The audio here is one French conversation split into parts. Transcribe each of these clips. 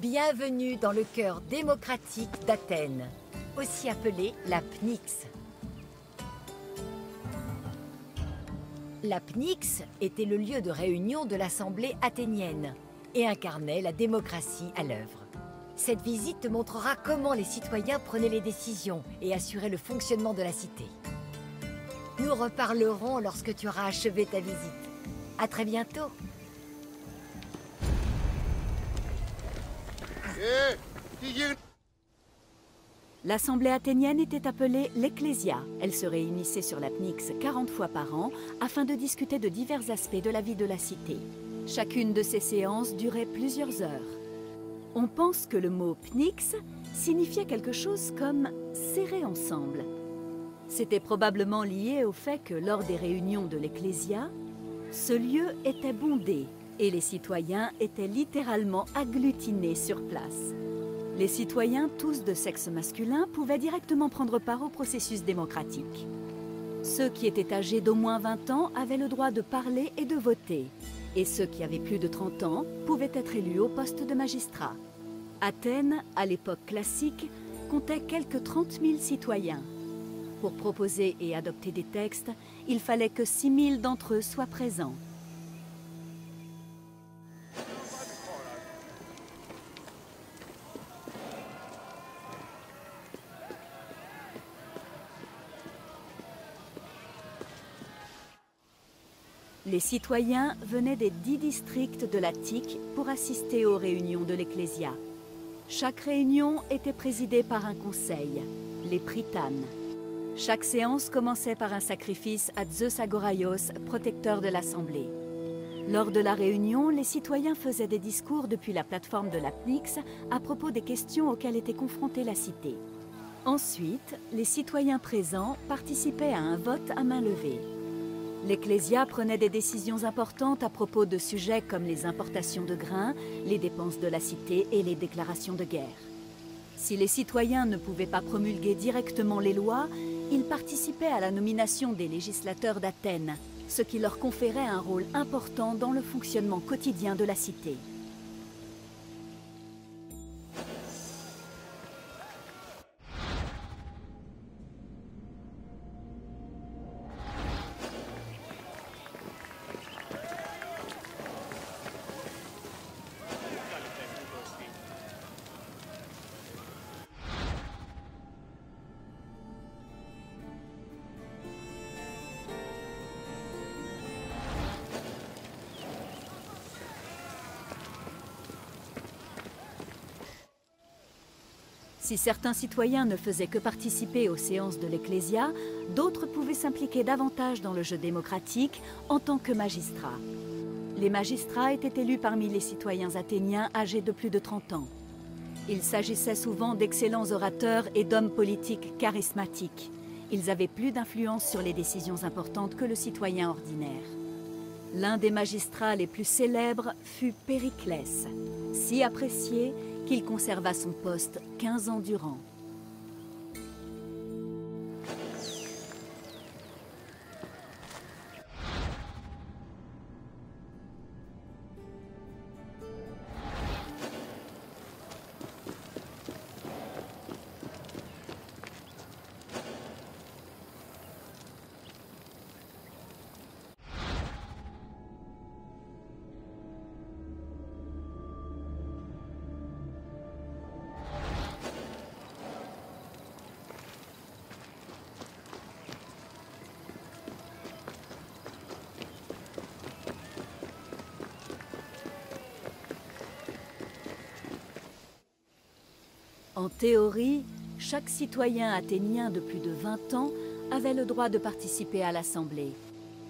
Bienvenue dans le cœur démocratique d'Athènes, aussi appelé la Pnyx. La Pnyx était le lieu de réunion de l'Assemblée athénienne et incarnait la démocratie à l'œuvre. Cette visite te montrera comment les citoyens prenaient les décisions et assuraient le fonctionnement de la cité. Nous reparlerons lorsque tu auras achevé ta visite. À très bientôt. L'assemblée athénienne était appelée l'Ecclésia. Elle se réunissait sur la Pnyx 40 fois par an afin de discuter de divers aspects de la vie de la cité. Chacune de ces séances durait plusieurs heures. On pense que le mot Pnyx signifiait quelque chose comme serrer ensemble. C'était probablement lié au fait que lors des réunions de l'Ecclésia, ce lieu était bondé et les citoyens étaient littéralement agglutinés sur place. Les citoyens, tous de sexe masculin, pouvaient directement prendre part au processus démocratique. Ceux qui étaient âgés d'au moins 20 ans avaient le droit de parler et de voter, et ceux qui avaient plus de 30 ans pouvaient être élus au poste de magistrat. Athènes, à l'époque classique, comptait quelques 30 000 citoyens. Pour proposer et adopter des textes, il fallait que 6 000 d'entre eux soient présents. Les citoyens venaient des dix districts de l'Attique pour assister aux réunions de l'Ecclésia. Chaque réunion était présidée par un conseil, les Pritanes. Chaque séance commençait par un sacrifice à Zeus Agoraios, protecteur de l'Assemblée. Lors de la réunion, les citoyens faisaient des discours depuis la plateforme de la Pnyx à propos des questions auxquelles était confrontée la cité. Ensuite, les citoyens présents participaient à un vote à main levée. L'Ecclésia prenait des décisions importantes à propos de sujets comme les importations de grains, les dépenses de la cité et les déclarations de guerre. Si les citoyens ne pouvaient pas promulguer directement les lois, ils participaient à la nomination des législateurs d'Athènes, ce qui leur conférait un rôle important dans le fonctionnement quotidien de la cité. Si certains citoyens ne faisaient que participer aux séances de l'Ecclésia, d'autres pouvaient s'impliquer davantage dans le jeu démocratique en tant que magistrats. Les magistrats étaient élus parmi les citoyens athéniens âgés de plus de 30 ans. Il s'agissait souvent d'excellents orateurs et d'hommes politiques charismatiques. Ils avaient plus d'influence sur les décisions importantes que le citoyen ordinaire. L'un des magistrats les plus célèbres fut Périclès, si apprécié qu'il conserva son poste 15 ans durant. En théorie, chaque citoyen athénien de plus de 20 ans avait le droit de participer à l'Assemblée.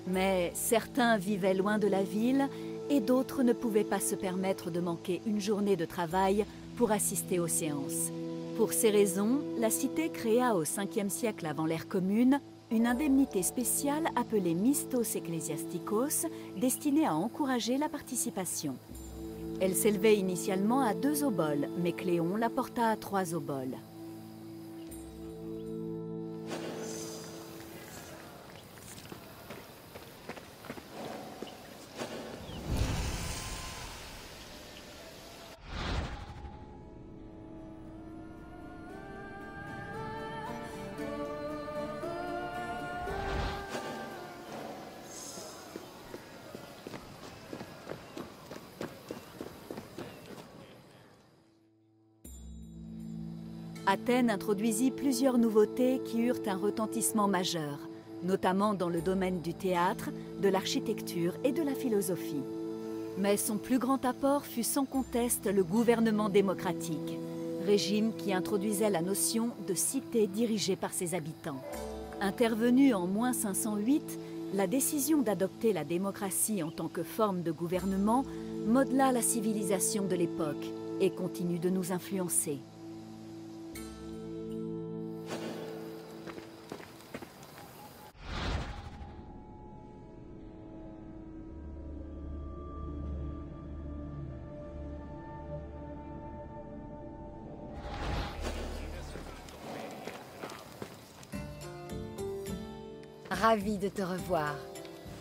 Mais certains vivaient loin de la ville et d'autres ne pouvaient pas se permettre de manquer une journée de travail pour assister aux séances. Pour ces raisons, la cité créa au 5e siècle avant l'ère commune une indemnité spéciale appelée Mistos Ecclesiasticos, destinée à encourager la participation. Elle s'élevait initialement à deux oboles, mais Cléon la porta à trois oboles. Athènes introduisit plusieurs nouveautés qui eurent un retentissement majeur, notamment dans le domaine du théâtre, de l'architecture et de la philosophie. Mais son plus grand apport fut sans conteste le gouvernement démocratique, régime qui introduisait la notion de cité dirigée par ses habitants. Intervenue en moins 508, la décision d'adopter la démocratie en tant que forme de gouvernement modela la civilisation de l'époque et continue de nous influencer. Ravi de te revoir.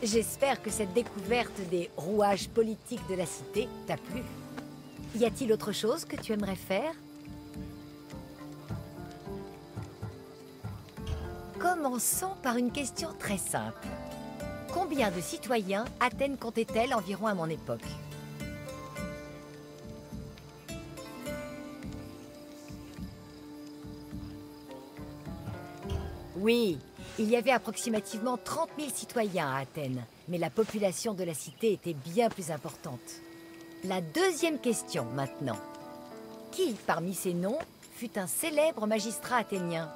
J'espère que cette découverte des rouages politiques de la cité t'a plu. Y a-t-il autre chose que tu aimerais faire? Commençons par une question très simple. Combien de citoyens Athènes comptait-elle environ à mon époque? Oui, il y avait approximativement 30 000 citoyens à Athènes, mais la population de la cité était bien plus importante. La deuxième question maintenant. Qui, parmi ces noms, fut un célèbre magistrat athénien?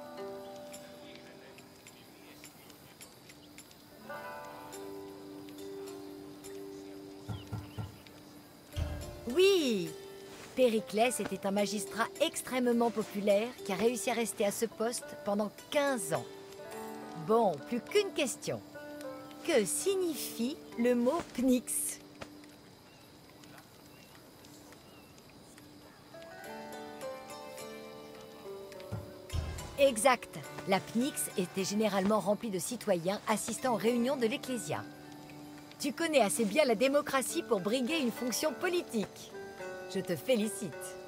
Oui Périclès était un magistrat extrêmement populaire qui a réussi à rester à ce poste pendant 15 ans. Bon, plus qu'une question. Que signifie le mot pnix Exact. La pnix était généralement remplie de citoyens assistant aux réunions de l'Ecclésia. Tu connais assez bien la démocratie pour briguer une fonction politique. Je te félicite.